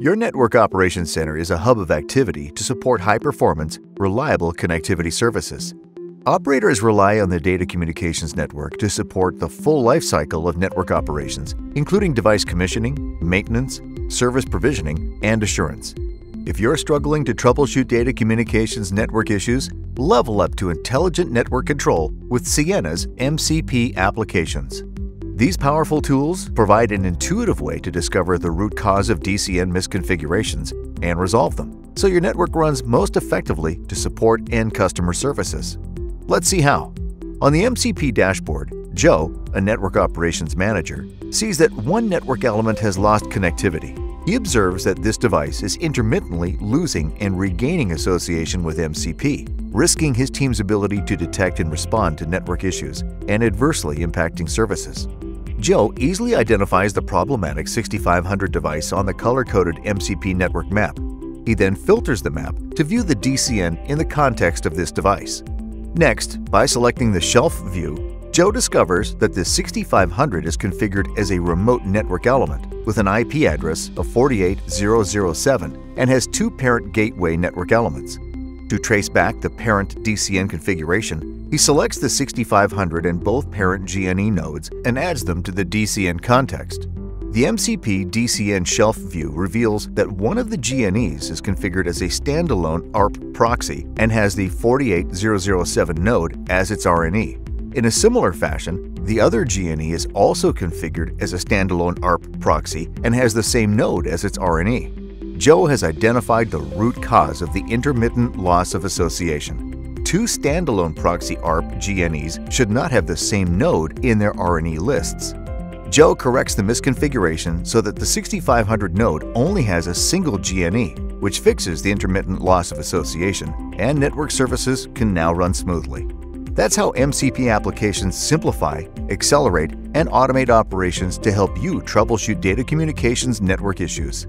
Your Network Operations Center is a hub of activity to support high-performance, reliable connectivity services. Operators rely on the data communications network to support the full lifecycle of network operations, including device commissioning, maintenance, service provisioning, and assurance. If you're struggling to troubleshoot data communications network issues, level up to intelligent network control with Ciena's MCP applications. These powerful tools provide an intuitive way to discover the root cause of DCN misconfigurations and resolve them, so your network runs most effectively to support end customer services. Let's see how. On the MCP dashboard, Joe, a network operations manager, sees that one network element has lost connectivity. He observes that this device is intermittently losing and regaining association with MCP, risking his team's ability to detect and respond to network issues and adversely impacting services. Joe easily identifies the problematic 6500 device on the color-coded MCP network map. He then filters the map to view the DCN in the context of this device. Next, by selecting the shelf view, Joe discovers that the 6500 is configured as a remote network element with an IP address of 48007 and has two parent gateway network elements. To trace back the parent DCN configuration, he selects the 6500 and both parent GNE nodes and adds them to the DCN context. The MCP DCN shelf view reveals that one of the GNEs is configured as a standalone ARP proxy and has the 48007 node as its RNE. In a similar fashion, the other GNE is also configured as a standalone ARP proxy and has the same node as its RNE. Joe has identified the root cause of the intermittent loss of association two standalone proxy ARP GNEs should not have the same node in their RNE lists. Joe corrects the misconfiguration so that the 6500 node only has a single GNE, which fixes the intermittent loss of association, and network services can now run smoothly. That's how MCP applications simplify, accelerate, and automate operations to help you troubleshoot data communications network issues.